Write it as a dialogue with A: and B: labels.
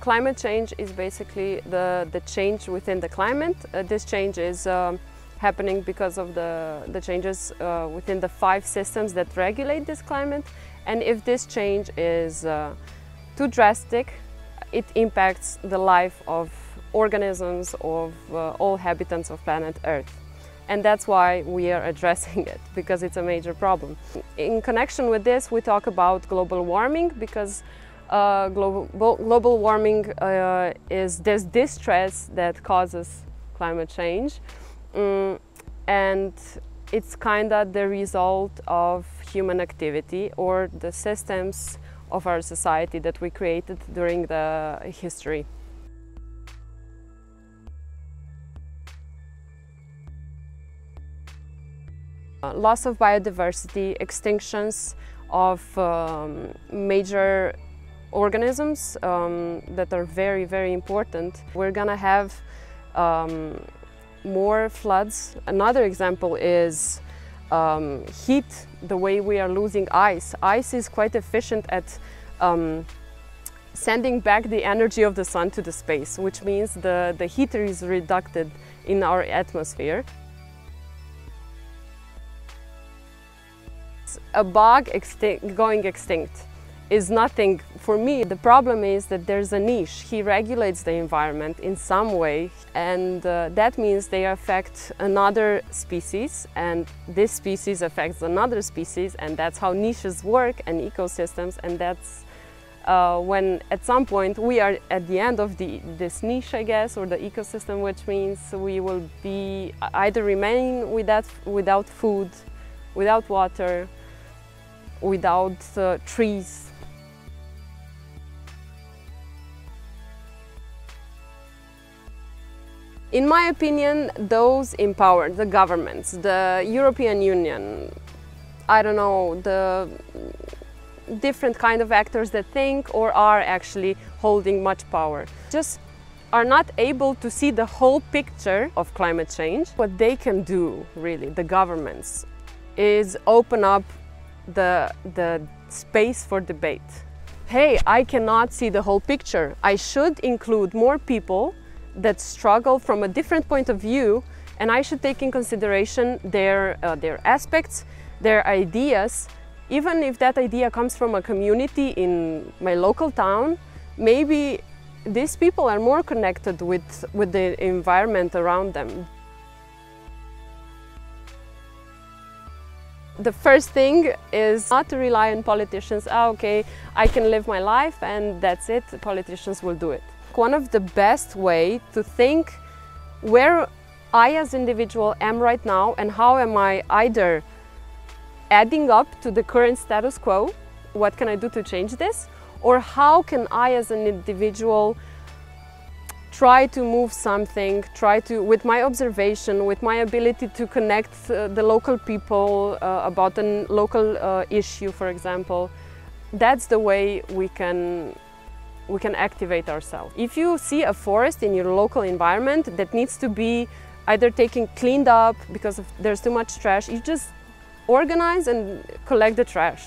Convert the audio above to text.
A: Climate change is basically the, the change within the climate. Uh, this change is um, happening because of the, the changes uh, within the five systems that regulate this climate. And if this change is uh, too drastic, it impacts the life of organisms, of uh, all habitants of planet Earth. And that's why we are addressing it, because it's a major problem. In connection with this, we talk about global warming, because uh, global, global warming uh, is this distress that causes climate change. Um, and it's kind of the result of human activity or the systems of our society that we created during the history. Uh, loss of biodiversity, extinctions of um, major organisms um, that are very, very important. We're gonna have um, more floods. Another example is um, heat, the way we are losing ice. Ice is quite efficient at um, sending back the energy of the sun to the space, which means the, the heat is reduced in our atmosphere. A bog extin going extinct is nothing for me. The problem is that there's a niche. He regulates the environment in some way and uh, that means they affect another species and this species affects another species and that's how niches work and ecosystems and that's uh, when at some point we are at the end of the, this niche, I guess, or the ecosystem, which means we will be either remain without, without food, without water, without uh, trees, In my opinion, those empowered, the governments, the European Union, I don't know, the different kind of actors that think or are actually holding much power, just are not able to see the whole picture of climate change. What they can do, really, the governments, is open up the, the space for debate. Hey, I cannot see the whole picture. I should include more people that struggle from a different point of view and I should take in consideration their, uh, their aspects, their ideas. Even if that idea comes from a community in my local town, maybe these people are more connected with, with the environment around them. The first thing is not to rely on politicians. Ah, okay, I can live my life and that's it, politicians will do it. One of the best way to think where I as individual am right now and how am I either adding up to the current status quo, what can I do to change this, or how can I as an individual try to move something, try to, with my observation, with my ability to connect uh, the local people uh, about a local uh, issue, for example, that's the way we can we can activate ourselves. If you see a forest in your local environment that needs to be either taken cleaned up because there's too much trash, you just organize and collect the trash.